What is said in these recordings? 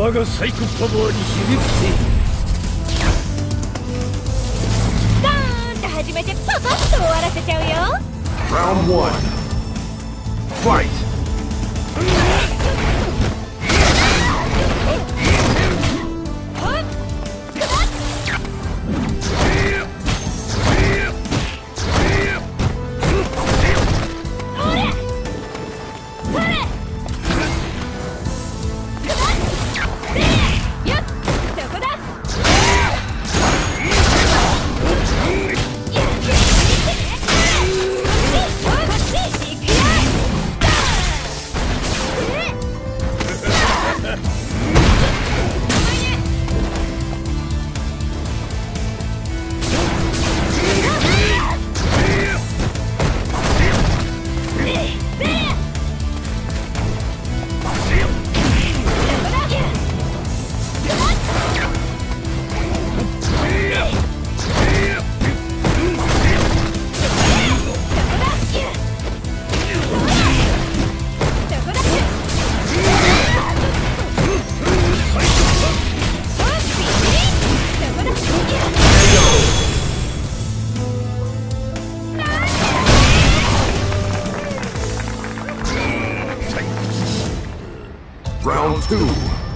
我がサイコパワーにひれ伏せドーンと始めてパパッと終わらせちゃうよ Round. Fight! Round two.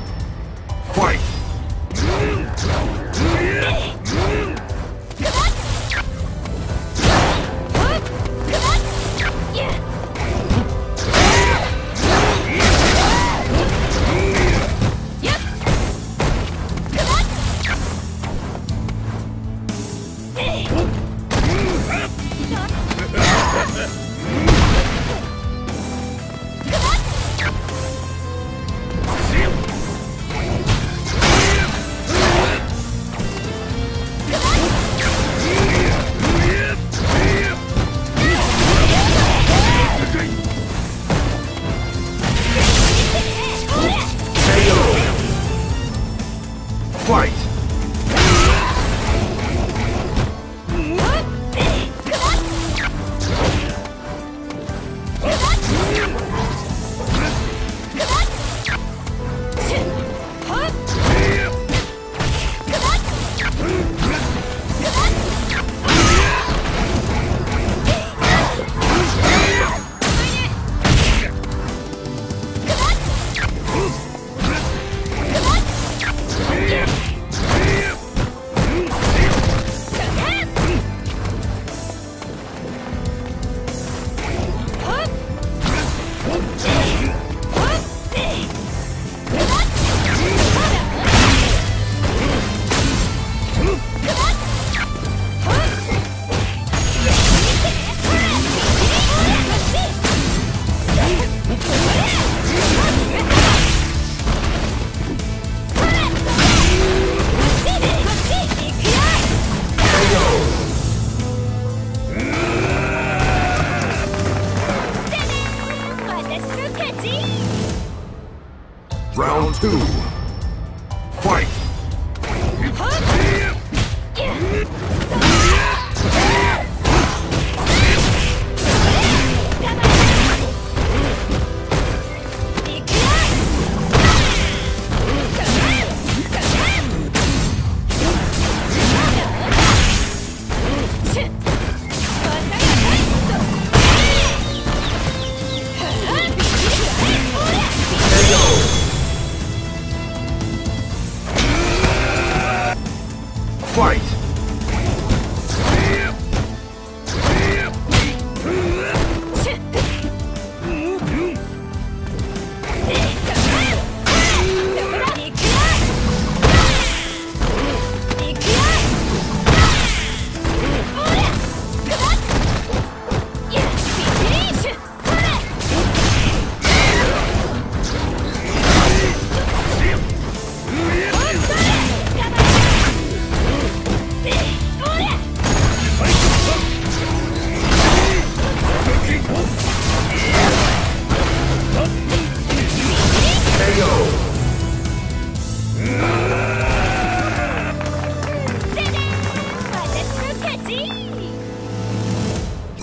Two.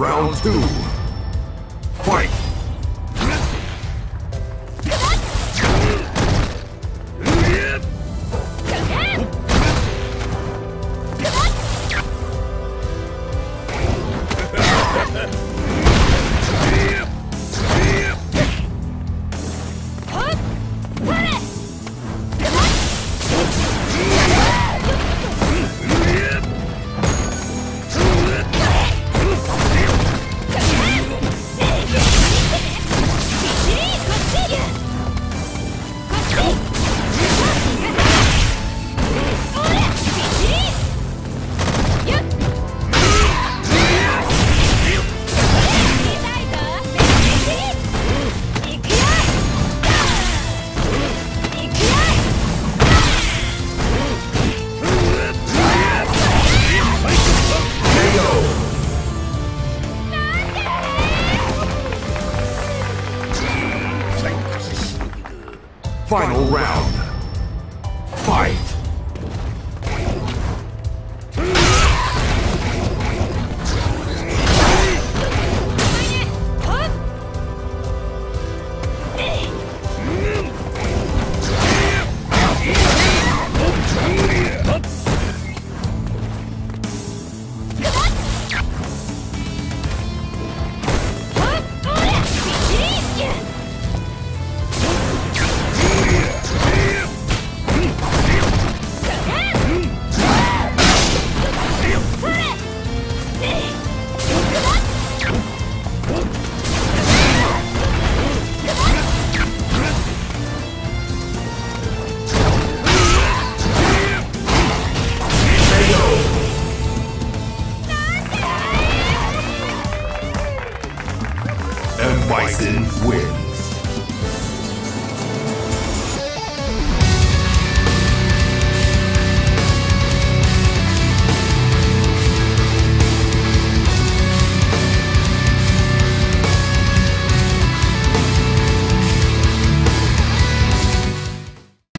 Round two. Final round. Fight!